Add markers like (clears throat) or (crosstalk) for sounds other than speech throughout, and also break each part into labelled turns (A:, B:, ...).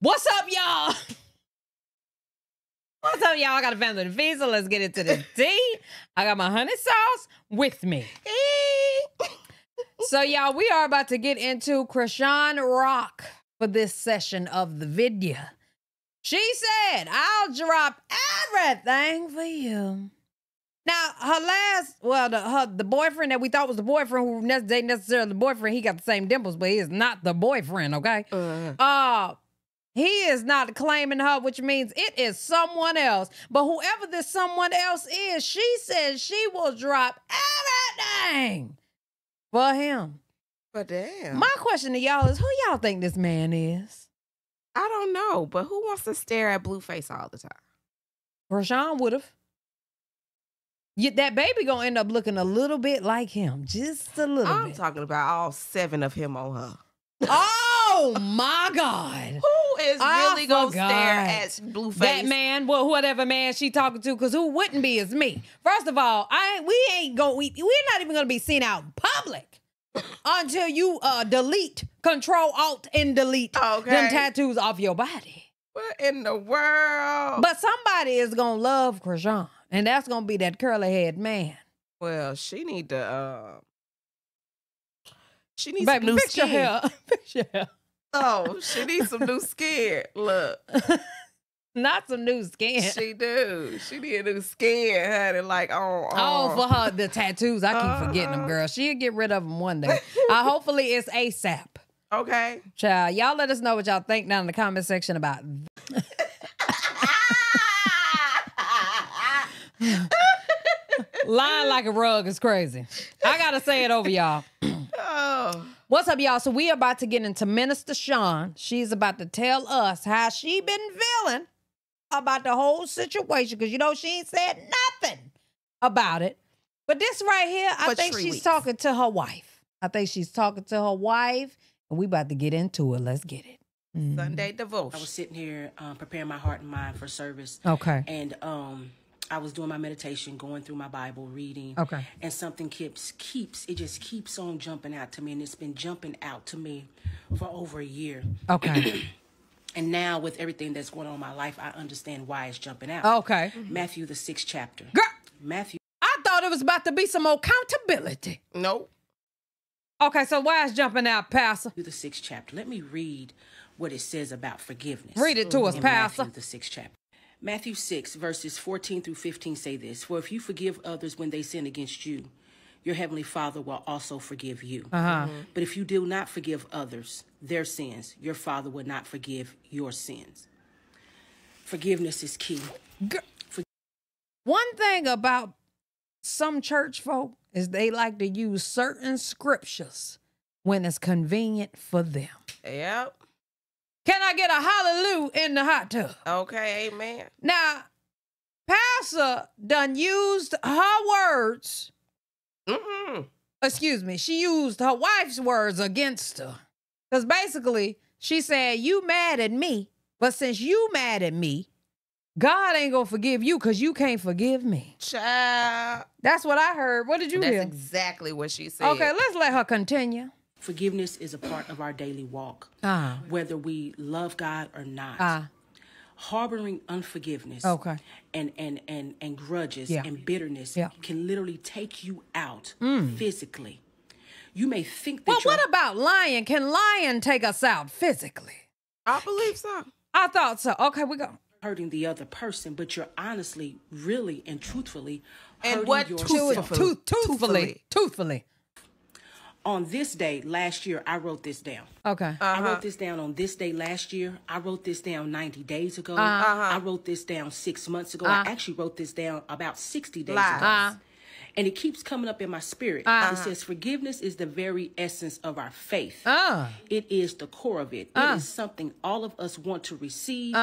A: What's up, y'all? What's up, y'all? I got a family to so let's get into the (laughs) D. I got my honey sauce with me. so, y'all, we are about to get into Chrisean Rock for this session of the video. She said, I'll drop everything for you. Now, her last, well, the her, the boyfriend that we thought was the boyfriend who ne- ain't necessarily the boyfriend, he got the same dimples, but he is not the boyfriend, okay?
B: Uh,
A: Uh he is not claiming her, which means it is someone else. But whoever this someone else is, she says she will drop everything for him.
B: but damn.
A: My question to y'all is who y'all think this man is?
B: I don't know, but who wants to stare at Blueface all the time?
A: Rashawn would have. Yeah, that baby gonna end up looking a little bit like him, just a little
B: I'm
A: bit.
B: talking about all seven of him on her.
A: oh my God!
B: Who is
A: I
B: really gonna stare at Blueface?
A: That man, well, whatever man she talking to, because who wouldn't be is me. First of all, I ain't, we ain't gonna We, we're not even gonna be seen out in public (coughs) until you uh delete, control, alt, and delete
B: Okay.
A: them tattoos off your body.
B: What in the world?
A: But somebody is gonna love Chrisean, and that's gonna be that curly head man.
B: well, she need to. Uh, she needs
A: Baby,
B: new (laughs)
A: fix your hair. fix your hair.
B: Oh, she needs some new skin. Look, (laughs)
A: Not some new skin.
B: she do. She need a new skin, honey. Like on.
A: Oh,
B: on.
A: for her, the tattoos. I keep forgetting them,
B: Uh-huh.
A: girl. She'll get rid of them one day. uh, (laughs) hopefully, it's ASAP.
B: Okay.
A: Child, y'all let us know what y'all think down in the comment section about. (laughs) Lying like a rug is crazy. I gotta say it over y'all.
B: oh.
A: What's up, y'all? So we are about to get into Minister Sean. She's about to tell us how she been feeling about the whole situation because you know she ain't said nothing about it. But this right here, I
B: For
A: think she's
B: weeks.
A: talking to her wife. I think she's talking to her wife, and we about to get into it. Let's get it. Mhm.
B: Sunday divorce.
C: I was sitting here um, preparing my heart and mind for service,
A: Okay.
C: and um, I was doing my meditation, going through my Bible, reading.
A: Okay.
C: And something keeps keeps it just keeps on jumping out to me, and it's been jumping out to me for over a year.
A: Okay. (clears throat)
C: And now with everything that's going on in my life, I understand why it's jumping out.
A: okay. Mm-hmm.
C: Matthew the sixth chapter.
A: Girl,
C: Matthew
A: I thought it was about to be some accountability.
B: Nope.
A: Okay, so why is jumping out, Pastor?
C: Matthew the sixth chapter. Let me read what it says about forgiveness.
A: Read it to us, mm-hmm.
C: in
A: Pastor.
C: Matthew, the sixth chapter. Matthew 6, verses 14 through 15 say this For if you forgive others when they sin against you, your heavenly Father will also forgive you.
A: Uh-huh.
C: But if you do not forgive others their sins, your Father will not forgive your sins. Forgiveness is key.
A: One thing about some church folk is they like to use certain scriptures when it's convenient for them.
B: Yep.
A: Can I get a hallelujah in the hot tub?
B: Okay. Amen.
A: Now, Pastor done used her words.
B: Mm-mm.
A: Excuse me, she used her wife's words against her. Because basically, she said, You mad at me, but since you mad at me, God ain't gonna forgive you because you can't forgive me.
B: Child.
A: That's what I heard. What did you
B: That's
A: hear?
B: exactly what she said.
A: Okay, let's let her continue.
C: Forgiveness is a part of our daily walk,
A: Ah,
C: whether we love God or not.
A: ah,
C: harboring unforgiveness
A: Okay.
C: and and and and grudges
A: Yeah.
C: and bitterness
A: Yeah. Mm.
C: can literally take you out physically you may think that
A: well,
C: you're
A: what about lying? Can lying take us out physically?
B: I believe so.
A: I thought so. Okay, we go.
C: hurting the other person but you're honestly really and truthfully
B: And what
C: yourself.
B: truthfully?
A: Tooth, toothfully, toothfully.
C: On this day last year i wrote this down
A: Okay.
C: I wrote this down on this day last year. I wrote this down 90 days ago.
A: Uh-huh.
C: I wrote this down six months ago. I actually wrote this down about 60 days
B: Lies.
C: ago.
A: Uh-huh.
C: And it keeps coming up in my spirit. It says, Forgiveness is the very essence of our faith.
A: Ah.
C: It is the core of it. It is something all of us want to receive,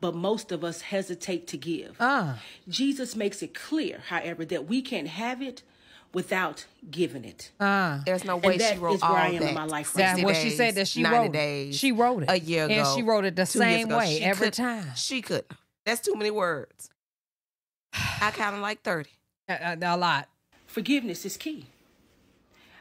C: but most of us hesitate to give.
A: Ah.
C: Jesus makes it clear, however, that we can't have it without giving it.
A: Ah.
B: There's no way
C: that
B: she wrote
C: is where
B: all
C: I am in
B: that.
C: my life right
A: That's what she said that she wrote. it.
B: days.
A: She wrote it
B: a year ago.
A: and she wrote it the same way
B: She
A: every
B: could-
A: time.
B: She could. That's too many words. I counted like 30. (sighs)
A: A, a- a lot.
C: Forgiveness is key.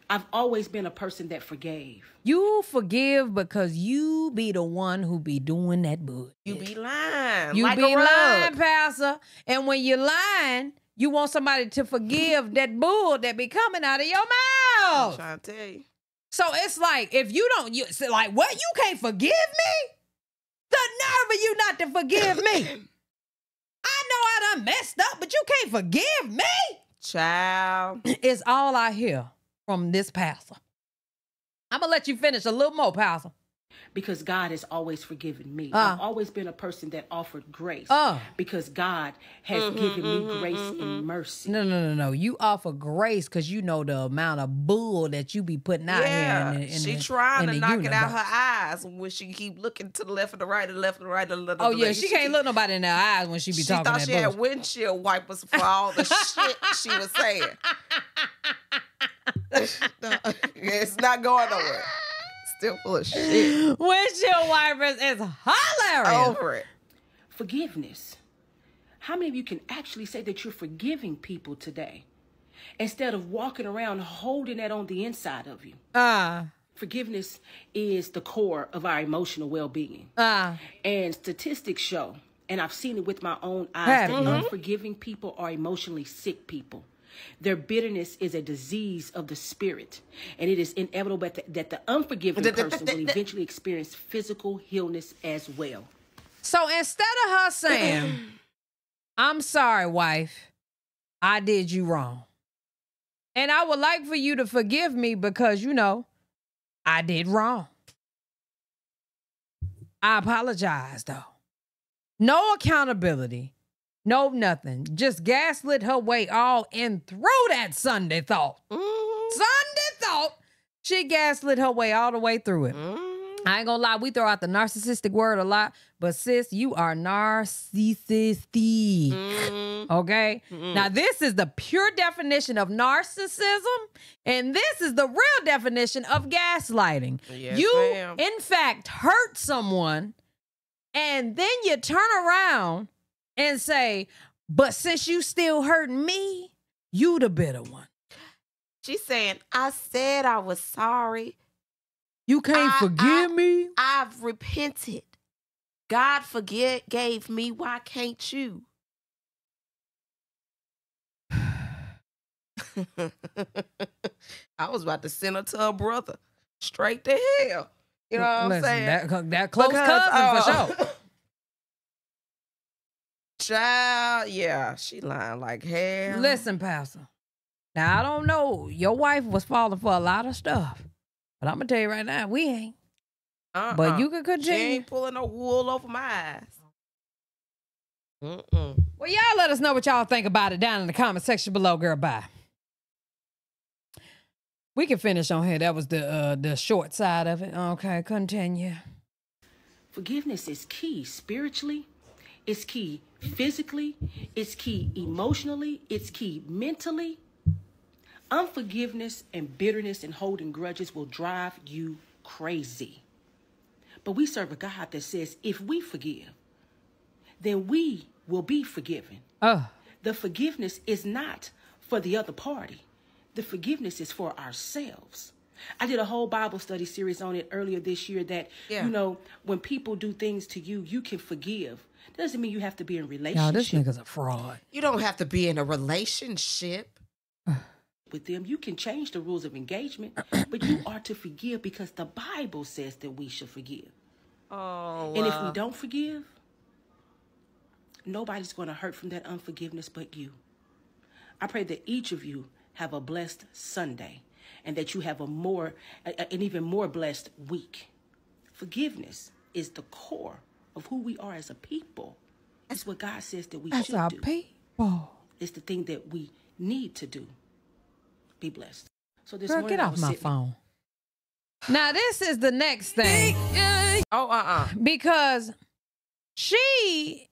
C: I've always been a person that forgave.
A: You forgive because you be the one who be doing that bull.
B: You be lying.
A: You
B: like
A: be
B: a rug.
A: lying, Pastor. And when you're lying, you want somebody to forgive that bull that be coming out of your
B: I'm
A: mouth.
B: trying to tell you.
A: So it's like if you don't, you like what? You can't forgive me? The nerve of you not to forgive me. (coughs) I know I done messed up, but you can't forgive me.
B: Child. (coughs)
A: It's all I hear from this pastor. I'm gonna let you finish a little more, pastor.
C: Because God has always forgiven me.
A: Uh.
C: I've always been a person that offered grace
A: Uh.
C: because God has
B: Mm-hmm,
C: given me grace and mercy.
A: No, no, no, no. You offer grace because you know the amount of bull that you be putting out
B: Yeah,
A: here. In the, in
B: she
A: the-
B: trying to
A: the
B: knock it out her eyes when she keep looking to the left and the right, and left and the right. And the
A: Oh yeah,
B: right.
A: she can't look nobody in their eyes when she be
B: She
A: talking
B: thought
A: that
B: she had windshield wipers for all the shit she was saying. (laughs) (laughs) it's not going nowhere. Still full of shit. (gasps)
A: Windshield wipers is hilarious.
B: Over it.
C: Forgiveness. How many of you can actually say that you're forgiving people today instead of walking around holding that on the inside of you?
A: Ah,
C: Forgiveness is the core of our emotional well being.
A: ah.
C: And statistics show, and I've seen it with my own eyes,
A: Have
C: that
A: you?
C: unforgiving people are emotionally sick people. Their bitterness is a disease of the spirit, and it is inevitable that the, that the unforgiving person will eventually experience physical illness as well.
A: So instead of her saying, (clears throat) I'm sorry, wife, I did you wrong. And I would like for you to forgive me because, you know, I did wrong. I apologize, though. No accountability, no nothing. Just gaslit her way all in through that Sunday thought.
B: Mhm.
A: Sunday thought. She gaslit her way all the way through it.
B: Mhm.
A: I ain't gonna lie, we throw out the narcissistic word a lot, but sis, you are narcissistic.
B: Mhm.
A: Okay? Now, this is the pure definition of narcissism, and this is the real definition of gaslighting.
B: Yes,
A: you,
B: ma'am.
A: in fact, hurt someone, and then you turn around and say, But since you still hurting me, you the bitter one.
B: She's saying, I said I was sorry.
A: You can't
B: I-
A: forgive
B: I-
A: me?
B: I've repented. God forget gave me. Why can't you? (sighs) I was about to send her to her brother straight to hell. You know what I'm saying?
A: That, that close
B: Because,
A: cousin for
B: uh,
A: sure. (laughs)
B: Child, yeah, she lying like hell.
A: Listen, Pastor. Now I don't know. Your wife was falling for a lot of stuff, but I'm gonna tell you right now, we ain't.
B: uh-uh.
A: But you can
B: she
A: continue.
B: ain't pulling no wool over my eyes. Mm-mm.
A: Well, y'all let us know what y'all think about it down in the comment section below, girl. Bye. We can finish on here. That was the uh, the short side of it. Okay, continue.
C: Forgiveness is key spiritually, it's key physically, it's key emotionally, it's key mentally. Unforgiveness and bitterness and holding grudges will drive you crazy. But we serve a God that says if we forgive, then we will be forgiven.
A: Oh,
C: The forgiveness is not for the other party. The forgiveness is for ourselves. I did a whole Bible study series on it earlier this year that,
B: Yeah.
C: you know, when people do things to you, you can forgive. Doesn't mean you have to be in a
A: y'all,
C: relationship
A: this nigga's a fraud.
B: You don't have to be in a relationship. (sighs)
C: with them. You can change the rules of engagement, (clears throat) but you are to forgive because the Bible says that we should forgive.
B: Oh,
C: And if we don't forgive, nobody's going to hurt from that unforgiveness but you. I pray that each of you have a blessed Sunday and that you have a more a- an even more blessed week. Forgiveness is the core of who we are as a people. That's what God says that we
A: That's
C: should
A: our
C: do.
A: people.
C: It's the thing that we need to do. Be blessed. So this
A: Girl,
C: morning
A: get off my
C: sitting-
A: phone. Now this is the next thing
B: Oh, uh, uh
A: because she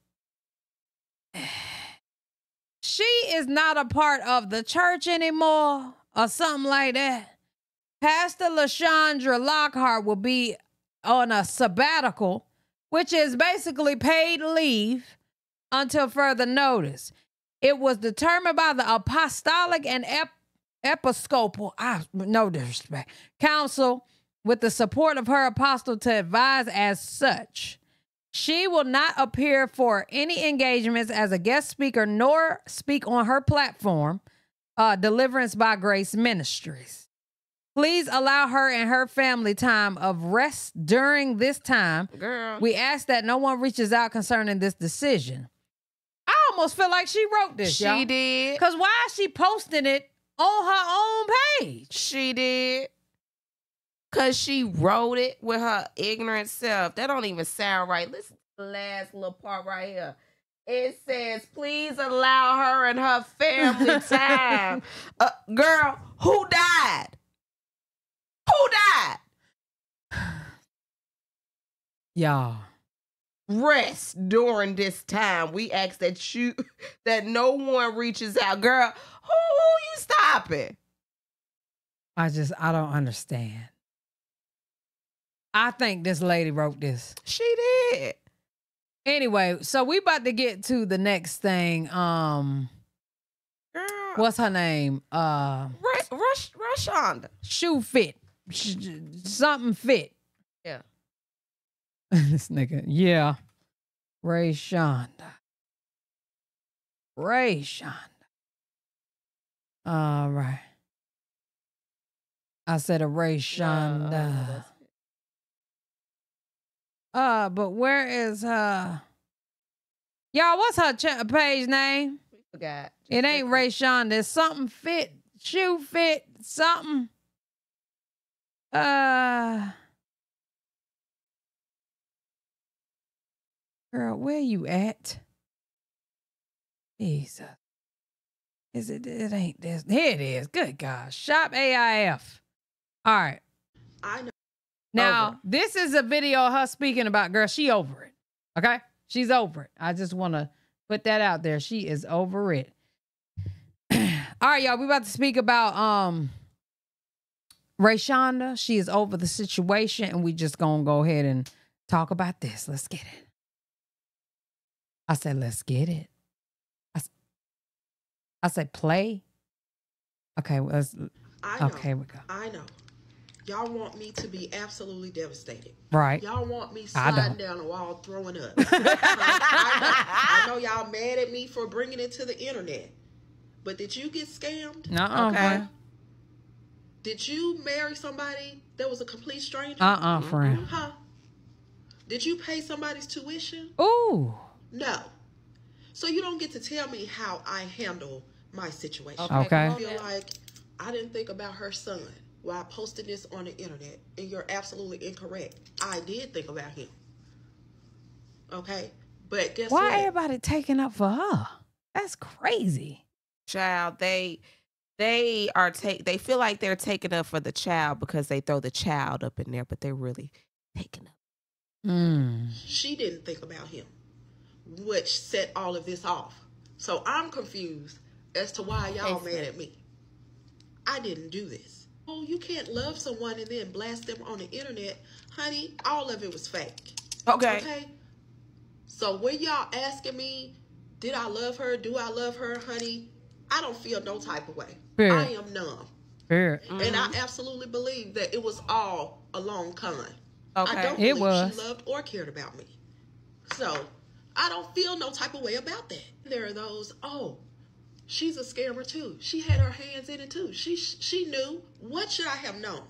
A: she is not a part of the church anymore or something like that. Pastor Lashandra Lockhart will be on a sabbatical, which is basically paid leave until further notice. It was determined by the Apostolic and Ep- Episcopal, ah, no disrespect, Council with the support of her apostle to advise as such. She will not appear for any engagements as a guest speaker nor speak on her platform, uh, Deliverance by Grace Ministries. Please allow her and her family time of rest during this time.
B: Girl.
A: We ask that no one reaches out concerning this decision. I almost feel like she wrote this,
B: she
A: y'all.
B: did.
A: Because why is she posting it on her own page?
B: She did. Cause she wrote it with her ignorant self. That don't even sound right. Listen to the last little part right here. It says, please allow her and her family (laughs) time. uh, girl, who died? Who died?
A: Y'all.
B: Rest during this time. We ask that you (laughs) that no one reaches out. Girl, who, who you stopping?
A: I just, I don't understand. I think this lady wrote this.
B: She did.
A: Anyway, so we about to get to the next thing. Um,
B: Girl.
A: what's her name? Uh,
B: Rush, Rush, Rushonda.
A: shoe fit, Sh- something fit. (laughs) This nigga, yeah, Ray Shonda, Ray Shonda. All right, I said a Ray Shonda. Uh, but where is her? Y'all, what's her ch- page name?
B: We forgot.
A: It ain't Ray Sean. There's something fit, shoe fit, something. Uh, girl, where you at? Jesus, is it? It ain't this. Here it is. Good gosh, shop AIF. All right.
C: I know.
A: Now,
B: Over.
A: this is a video of her speaking about girl. She over it. Okay? She's over it. I just want to put that out there. She is over it. (clears throat) All right, y'all. We about to speak about um Rayshonda. She is over the situation, and we just gonna go ahead and talk about this. Let's get it. I said, let's get it. I said, play. Okay, well, let's,
D: I know.
A: okay, we go.
D: I know. Y'all want me to be absolutely devastated.
A: Right.
D: Y'all want me sliding down the wall throwing up. I, know, I know y'all mad at me for bringing it to the internet. But did you get scammed?
A: No.
B: -uh, Okay.
A: friend.
D: Did you marry somebody that was a complete stranger?
A: Uh-uh, friend.
D: Huh? Did you pay somebody's tuition?
A: Ooh.
D: No. So you don't get to tell me how I handle my situation.
A: Okay.
D: I feel like I didn't think about her son while posting this on the internet, and you're absolutely incorrect. I did think about him. Okay, but guess
A: Why
D: what?
A: everybody taking up for her? That's crazy.
B: child they they are take they feel like they're taking up for the child because they throw the child up in there but they're really taking up
A: Mm.
D: She didn't think about him, which set all of this off. So I'm confused as to why y'all mad at me. I didn't do this. Oh, you can't love someone and then blast them on the internet, honey. All of it was fake.
B: okay
D: Okay. So when y'all asking me, did I love her? Do I love her, honey? I don't feel no type of way.
A: Fair.
D: I am numb.
A: Fair.
D: And I mm-hmm. absolutely believe that it was all a long con. I
B: okay
D: don't
A: It
D: believe
A: was.
D: she loved or cared about me. So I don't feel no type of way about that. There are those, oh, she's a scammer too. She had her hands in it too. She she knew. What should I have known?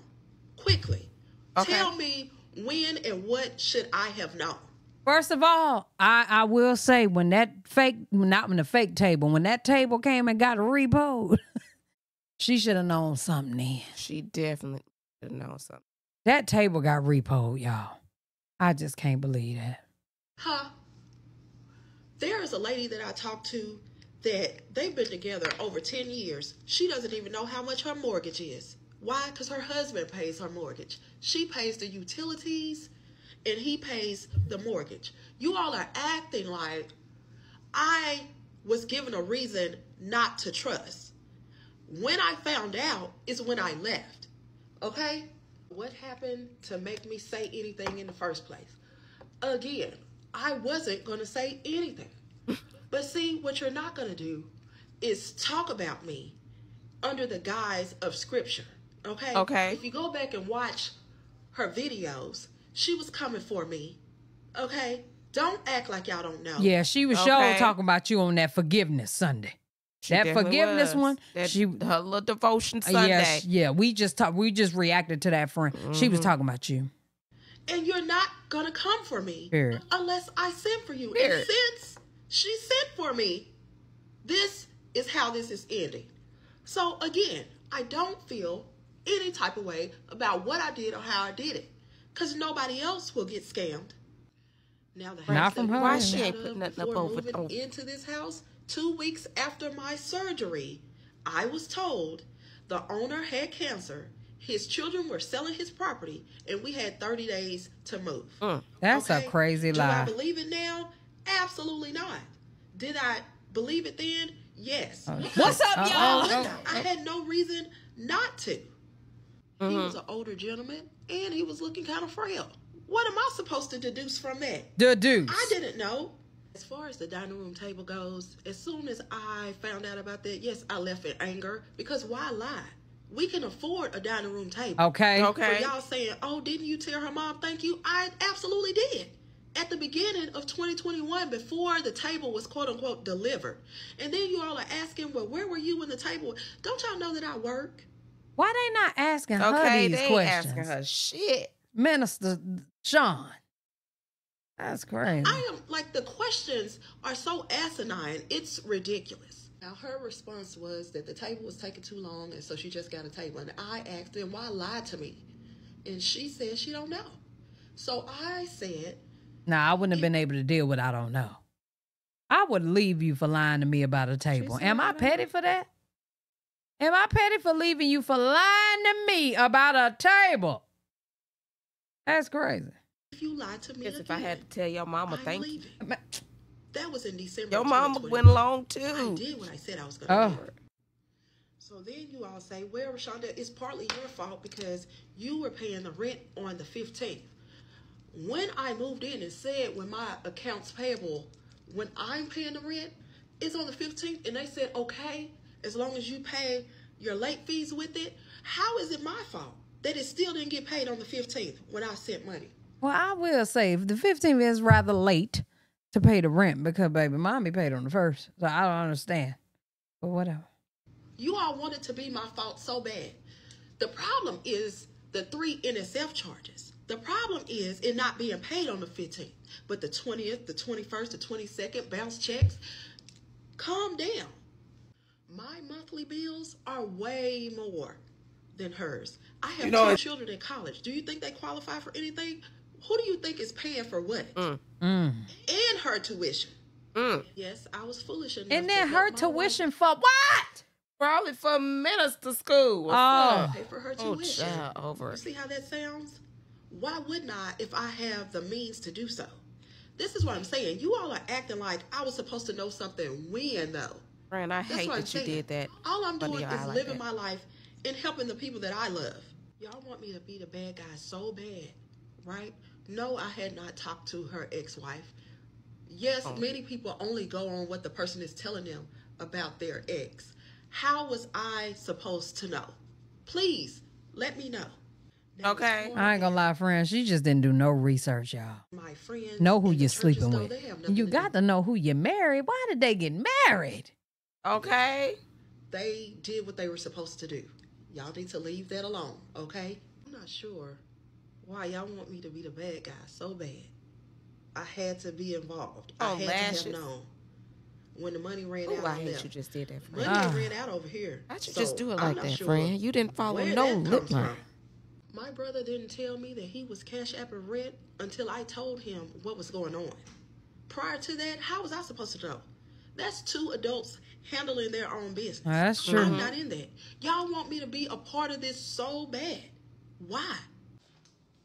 D: Quickly.
B: Okay.
D: Tell me when and what should I have known?
A: First of all, I, I will say when that fake, not when the fake table, when that table came and got repoed, (laughs) she should have known something then.
B: she definitely should know something
A: That table got repoed, y'all. I just can't believe that.
D: Huh? There is a lady that I talked to that they've been together over 10 years. She doesn't even know how much her mortgage is. Why? Because her husband pays her mortgage. She pays the utilities and he pays the mortgage. You all are acting like I was given a reason not to trust. When I found out is when I left. Okay? What happened to make me say anything in the first place? Again, I wasn't going to say anything. But see, what you're not going to do is talk about me under the guise of scripture. Okay.
B: Okay.
D: If you go back and watch her videos, she was coming for me. Okay. Don't act like y'all don't know.
A: Yeah, she was sure talking about you on that forgiveness Sunday.
B: She
A: that forgiveness
B: was.
A: one,
B: That,
A: she-
B: her little devotion Sunday.
A: Yes, yeah, we just talked. We just reacted to that friend. She was
B: Mhm.
A: talking about you.
D: And you're not gonna come for me
A: Period.
D: unless I send for you.
B: Period.
D: And since she sent for me, this is how this is ending. So again, I don't feel any type of way about what I did or how I did it. Cause nobody else will get scammed. Now the
A: Not
D: house
A: from
D: that
A: her.
B: Why she
D: out
B: ain't
D: of
B: putting nothing up over-
D: moving
B: over-
D: into this house, two weeks after my surgery, I was told the owner had cancer. His children were selling his property, and we had 30 days to move.
B: Mm.
A: That's
D: Okay?
A: a crazy lie.
D: Do I believe it now? Absolutely not. Did I believe it then? Yes.
A: Oh,
B: What's up,
A: Uh-oh.
B: y'all?
A: Oh,
D: I had no reason not to. He
B: Mhm.
D: was an older gentleman and he was looking kind of frail. What am I supposed to deduce from that?
A: The dudes.
D: I didn't know. As far as the dining room table goes, as soon as I found out about that, yes, I left in anger because why lie? We can afford a dining room table.
A: Okay.
B: Okay.
D: For y'all saying, oh, didn't you tell her mom thank you? I absolutely did. At the beginning of 2021, before the table was quote unquote delivered. And then you all are asking, well, where were you when the table? Don't y'all know that I work?
A: Why they not asking her
B: Okay,
A: these
B: they ain't
A: questions?
B: asking her shit.
A: Minister Sean. That's crazy.
D: I am like, the questions are so asinine, it's ridiculous. Now, her response was that the table was taking too long, and so she just got a table. And I asked her, why lie to me? And she said she don't know. So I said,
A: Now, I wouldn't have been able to deal with I don't know. I would leave you for lying to me about a table. Am
B: "I
A: I
B: don't
A: petty for that? Am I petty for leaving you for lying to me about a table? That's crazy.
D: if you lie to me
B: Guess
D: again,
B: if I had to tell your mama
D: I'm
B: thank you.
D: leaving.
A: Ma-
D: That was in December.
B: Your
D: of
B: mama went along too.
D: I did what I said I was going
A: Oh.
D: to do. So then you all say, well, Rashonda, it's partly your fault because you were paying the rent on the 15th. When I moved in and said when my accounts payable, when I'm paying the rent, it's on the 15th, and they said, okay, as long as you pay your late fees with it, how is it my fault that it still didn't get paid on the 15th when I sent money?
A: Well, I will say the 15th is rather late to pay the rent because baby mommy paid on the first. So I don't understand. But whatever.
D: You all want it to be my fault so bad. The problem is the three NSF charges. The problem is it not being paid on the 15th, but the 20th, the 21st, the 22nd, bounce checks. Calm down. My monthly bills are way more than hers. I have
B: You know,
D: two children in college. Do you think they qualify for anything? Who do you think is paying for what?
B: Mm.
A: Mm.
D: And her tuition.
B: Mm.
D: Yes, I was foolish enough.
A: And then
D: help
A: her
D: my wife
A: tuition for what?
B: Probably for minister school. What's
A: Oh.
D: Pay for her
B: Oh,
D: tuition.
B: child, over
D: You see how that sounds? Why wouldn't I if I have the means to do so? This is what I'm saying. You all are acting like I was supposed to know something when, though.
B: Friend, I
D: That's
B: hate
D: what I'm
B: that you
D: saying.
B: did that.
D: All I'm doing is
B: like
D: living
B: that.
D: my life and helping the people that I love. Y'all want me to be the bad guy so bad, right? No, I had not talked to her ex-wife. Yes,
B: Oh.
D: many people only go on what the person is telling them about their ex. How was I supposed to know? Please let me know. Now,
B: Okay.
A: I ain't gonna lie, friend. She just didn't do no research, y'all.
D: my friends
A: Know who you're sleeping with.
D: they have
A: And
D: nothing
A: you
D: to
A: got
D: do.
A: to know who you married. Why did they get married?
B: Okay.
D: They did what they were supposed to do. Y'all need to leave that alone, okay? I'm not sure why y'all want me to be the bad guy so bad. I had to be involved. I
B: Oh,
D: had
B: lashes.
D: to have known when the money ran
B: Oh,
D: out.
B: I hate
D: them.
B: you just did that,
D: Money
B: friend.
A: Ah.
D: ran out over here.
B: How'd you
D: So,
B: just do it like that,
D: sure
B: friend? You didn't follow
D: where
B: no
D: that
B: lip line.
D: My brother didn't tell me that he was cash app and rent until I told him what was going on. Prior to that, how was I supposed to know? That's two adults handling their own business.
A: That's true.
D: I'm not in that. Y'all want me to be a part of this so bad. Why?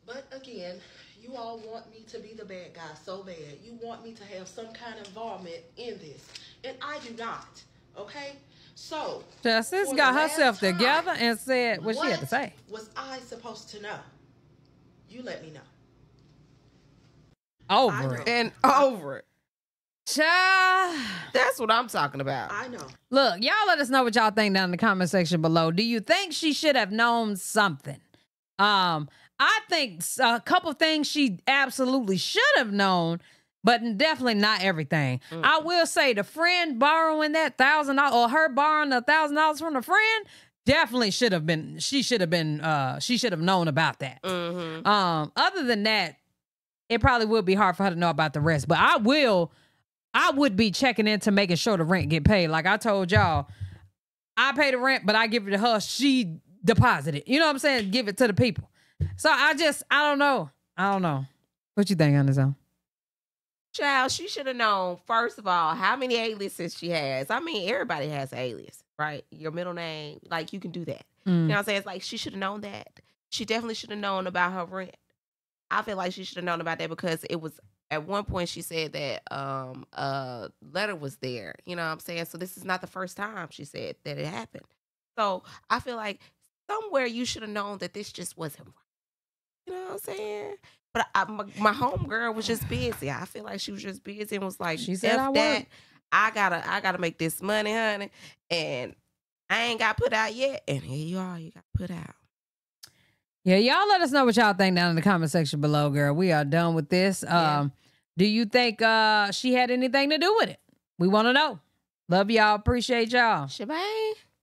D: But again, you all want me to be the bad guy so bad. You want me to have some kind of involvement in this. And I do not. Okay? So,
A: Justice got herself
D: time,
A: together and said what, she had to say.
D: was I supposed to know? You let me know.
A: Over it.
D: know.
B: And over it.
A: Child.
B: That's what I'm talking about.
D: I know.
A: Look, y'all let us know what y'all think down in the comment section below. Do you think she should have known something? Um, I think a couple things she absolutely should have known, but definitely not everything. I will say the friend borrowing that thousand dollars or her borrowing a thousand dollars from a friend definitely should have been. She should have been. Uh, she should have known about that.
B: Mm-hmm.
A: Um, other than that, it probably would be hard for her to know about the rest. But I will, I would be checking into making sure the rent get paid. Like I told y'all, I pay the rent, but I give it to her. She deposited. It. You know what I'm saying? Give it to the people. So I just, I don't know. I don't know. What you think on this own?
B: Child, she should have known, first of all, how many aliases she has. I mean, everybody has an alias, right? Your middle name, like you can do that. You know what I'm saying? It's like she should have known that. She definitely should have known about her rent. I feel like she should have known about that because it was at one point she said that um a letter was there. You know what I'm saying? So this is not the first time she said that it happened. So I feel like somewhere you should have known that this just wasn't right. You know what I'm saying? But I, my, my homegirl was just busy. I feel like she was just busy and was like,
A: She said, "I
B: that.
A: work."
B: I gotta I gotta make this money, honey. And I ain't got put out yet. And here you are, you got put out.
A: Yeah, y'all let us know what y'all think down in the comment section below, girl. We are done with this.
B: Yeah.
A: Um, do you think uh she had anything to do with it? We want to know. Love y'all. Appreciate y'all.
B: Shebang.